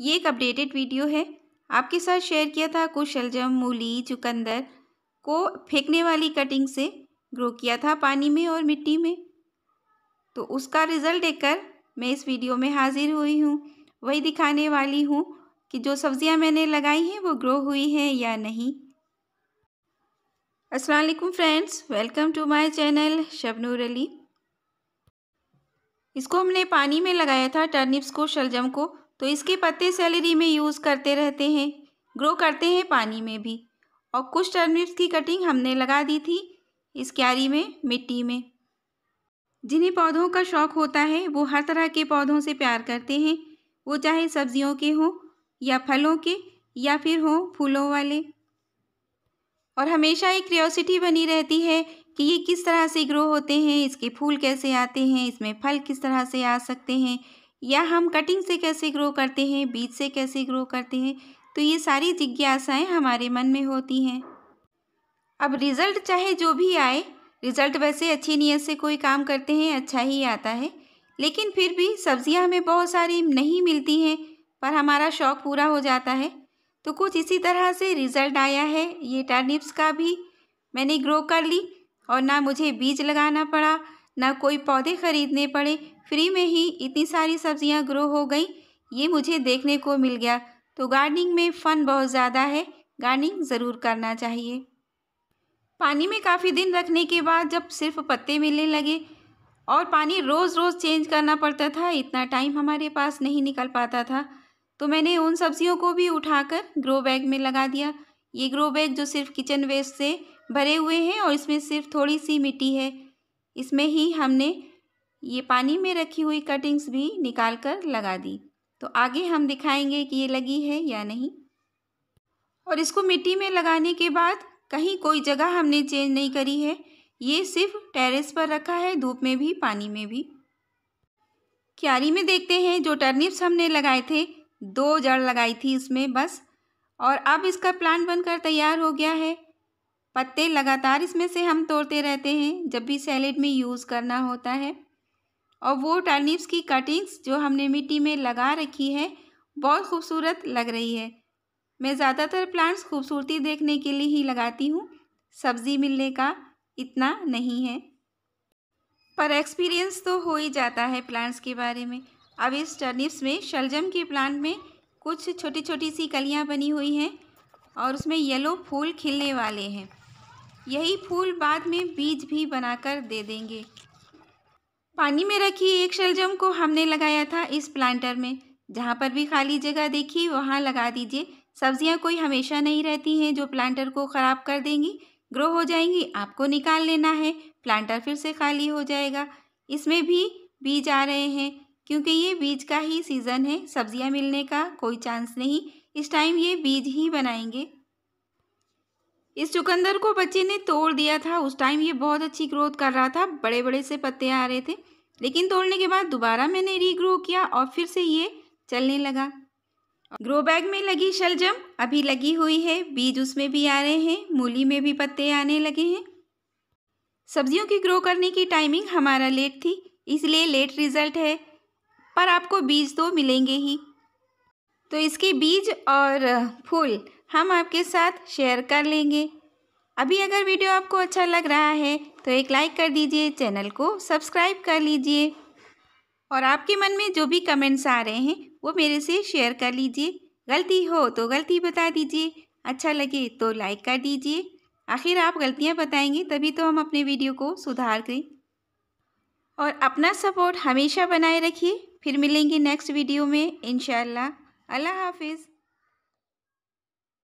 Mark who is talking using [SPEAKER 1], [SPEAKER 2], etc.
[SPEAKER 1] ये एक updated video है। आपके साथ शेयर किया था कुछ शलजम मूली, चुकंदर को फेंकने वाली कटिंग से, ग्रो किया था पानी में और मिट्टी में। तो उसका रिज़ल्ट देखकर मैं इस वीडियो में हाजिर हुई हूँ। वही दिखाने वाली हूँ कि जो सब्ज़ियाँ मैंने लगाई हैं वो ग्रो हुई हैं या नहीं। अस्सलाम वालेकुम friends, welcome to my channel Shabnoor Ali. इसको हमने पानी में लगाया था टर्निप्स को, शलजम को तो इसके पत्ते सैलरी में यूज़ करते रहते हैं, ग्रो करते हैं पानी में भी। और कुछ टर्निप्स की कटिंग हमने लगा दी थी इस क्यारी में, मिट्टी में। जिन्हें पौधों का शौक़ होता है, वो हर तरह के पौधों से प्यार करते हैं। वो चाहे सब्जियों के हों, या फलों के, या फिर हों फूलों वाले। और हमेशा एक क्रियोसिटी बनी रहती है कि ये किस तरह से ग्रो होते हैं, इसके फूल कैसे आते हैं, इसमें फल किस तरह से आ सकते हैं या हम कटिंग से कैसे ग्रो करते हैं, बीज से कैसे ग्रो करते हैं तो ये सारी जिज्ञासाएँ हमारे मन में होती हैं। अब रिज़ल्ट चाहे जो भी आए, रिज़ल्ट वैसे अच्छी नीयत से कोई काम करते हैं अच्छा ही आता है, लेकिन फिर भी सब्ज़ियाँ हमें बहुत सारी नहीं मिलती हैं, पर हमारा शौक़ पूरा हो जाता है। तो कुछ इसी तरह से रिज़ल्ट आया है, ये टर्निप्स का भी मैंने ग्रो कर ली और ना मुझे बीज लगाना पड़ा ना कोई पौधे ख़रीदने पड़े। फ्री में ही इतनी सारी सब्ज़ियाँ ग्रो हो गई। ये मुझे देखने को मिल गया। तो गार्डनिंग में फ़न बहुत ज़्यादा है। गार्डनिंग ज़रूर करना चाहिए। पानी में काफ़ी दिन रखने के बाद जब सिर्फ़ पत्ते मिलने लगे और पानी रोज़ रोज़ चेंज करना पड़ता था, इतना टाइम हमारे पास नहीं निकल पाता था तो मैंने उन सब्जियों को भी उठाकर ग्रो बैग में लगा दिया। ये ग्रो बैग जो सिर्फ़ किचन वेस्ट से भरे हुए हैं और इसमें सिर्फ़ थोड़ी सी मिट्टी है। इसमें ही हमने ये पानी में रखी हुई कटिंग्स भी निकाल कर लगा दी। तो आगे हम दिखाएँगे कि ये लगी है या नहीं। और इसको मिट्टी में लगाने के बाद कहीं कोई जगह हमने चेंज नहीं करी है। ये सिर्फ़ टेरेस पर रखा है, धूप में भी, पानी में भी। क्यारी में देखते हैं, जो टर्निप्स हमने लगाए थे, दो जड़ लगाई थी इसमें बस। और अब इसका प्लांट बनकर तैयार हो गया है। पत्ते लगातार इसमें से हम तोड़ते रहते हैं, जब भी सैलेड में यूज़ करना होता है। और वो टर्निप्स की कटिंग्स जो हमने मिट्टी में लगा रखी है, बहुत खूबसूरत लग रही है। मैं ज़्यादातर प्लांट्स खूबसूरती देखने के लिए ही लगाती हूँ, सब्ज़ी मिलने का इतना नहीं है। पर एक्सपीरियंस तो हो ही जाता है प्लांट्स के बारे में। अब इस टर्निप्स में शलजम के प्लांट में कुछ छोटी छोटी सी कलियाँ बनी हुई हैं और उसमें येलो फूल खिलने वाले हैं। यही फूल बाद में बीज भी बनाकर दे देंगे। पानी में रखी एक शलजम को हमने लगाया था इस प्लांटर में। जहाँ पर भी खाली जगह देखी, वहाँ लगा दीजिए। सब्ज़ियाँ कोई हमेशा नहीं रहती हैं जो प्लांटर को ख़राब कर देंगी। ग्रो हो जाएँगी, आपको निकाल लेना है। प्लांटर फिर से खाली हो जाएगा। इसमें भी बीज आ रहे हैं, क्योंकि ये बीज का ही सीज़न है। सब्ज़ियाँ मिलने का कोई चांस नहीं। इस टाइम ये बीज ही बनाएँगे। इस चुकंदर को बच्चे ने तोड़ दिया था। उस टाइम ये बहुत अच्छी ग्रोथ कर रहा था। बड़े बड़े से पत्ते आ रहे थे। लेकिन तोड़ने के बाद दोबारा मैंने रीग्रो किया और फिर से ये चलने लगा। ग्रो बैग में लगी शलजम। अभी लगी हुई है। बीज उसमें भी आ रहे हैं। मूली में भी पत्ते आने लगे हैं। सब्जियों की ग्रो करने की टाइमिंग हमारा लेट थी। इसलिए लेट रिज़ल्ट है। पर आपको बीज तो मिलेंगे ही। तो इसके बीज और फूल हम आपके साथ शेयर कर लेंगे। अभी अगर वीडियो आपको अच्छा लग रहा है तो एक लाइक कर दीजिए, चैनल को सब्सक्राइब कर लीजिए। और आपके मन में जो भी कमेंट्स आ रहे हैं, वो मेरे से शेयर कर लीजिए। गलती हो तो गलती बता दीजिए अच्छा लगे तो लाइक कर दीजिए। आखिर आप गलतियाँ बताएँगे, तभी तो हम अपने वीडियो को सुधार करें। और अपना सपोर्ट हमेशा बनाए रखिए। फिर मिलेंगे नेक्स्ट वीडियो में। इन अल्लाह हाफिज़।